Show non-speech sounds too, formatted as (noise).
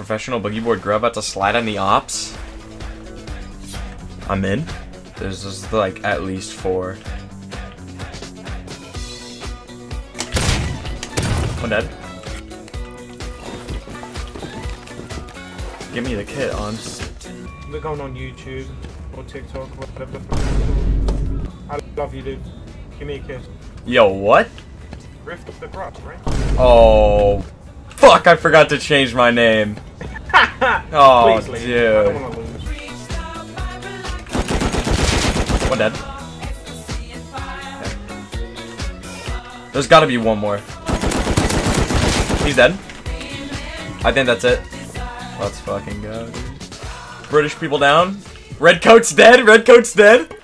professional boogie board girl about to slide on the ops. I'm in. There's just like at least four. One dead. Give me the kit on. We're going on YouTube or TikTok, whatever it's called. I love you, dude. Give me a kiss. Yo, what? Rift of the Cross, right? Oh, fuck! I forgot to change my name. (laughs) Oh, Please leave. I don't dude. want to lose. One dead. There's got to be one more. He's dead. I think that's it. Let's fucking go. British people down. Red coat's dead. Red coat's dead.